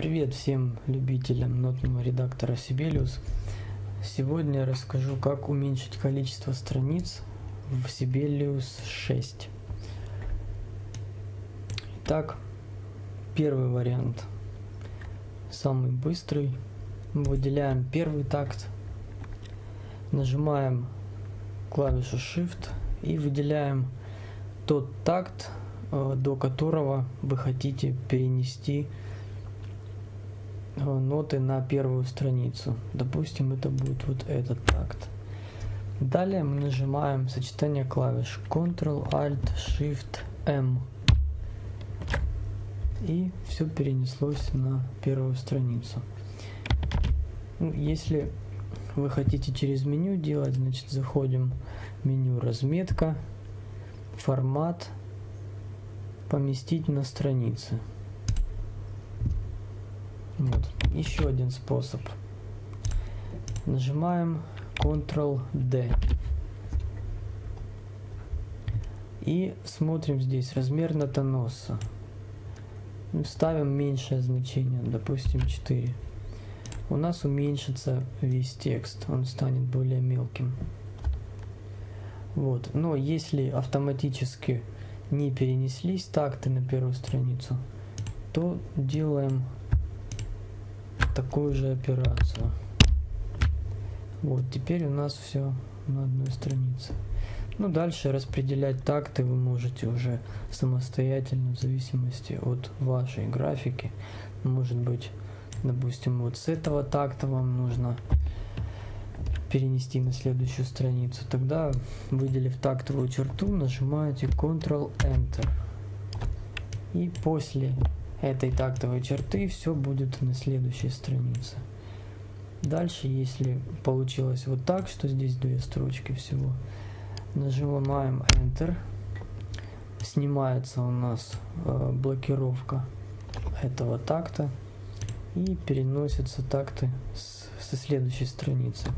Привет всем любителям нотного редактора Sibelius. Сегодня я расскажу, как уменьшить количество страниц в Sibelius 6. Итак, первый вариант, самый быстрый. Выделяем первый такт, нажимаем клавишу Shift и выделяем тот такт, э, до которого вы хотите перенести Э, ноты на первую страницу. Допустим, это будет вот этот такт. Далее мы нажимаем сочетание клавиш Ctrl-Alt-Shift-M. И все перенеслось на первую страницу. Ну, если вы хотите через меню делать, значит заходим в меню разметка, формат, поместить на странице. Вот. Еще один способ. Нажимаем Ctrl-D. И смотрим здесь размер нотоноса. Ставим меньшее значение, допустим 4. У нас уменьшится весь текст, он станет более мелким. Вот. Но если автоматически не перенеслись такты на первую страницу, то делаем такую же операцию. Вот, теперь у нас все на одной странице. Ну, дальше распределять такты вы можете уже самостоятельно, в зависимости от вашей графики. Может быть, допустим, вот с этого такта вам нужно перенести на следующую страницу. Тогда, выделив тактовую черту, нажимаете Ctrl-Enter. И после этой тактовой черты все будет на следующей странице. Дальше, если получилось вот так, что здесь две строчки всего, нажимаем Enter, снимается у нас э, блокировка этого такта и переносятся такты с, со следующей страницы.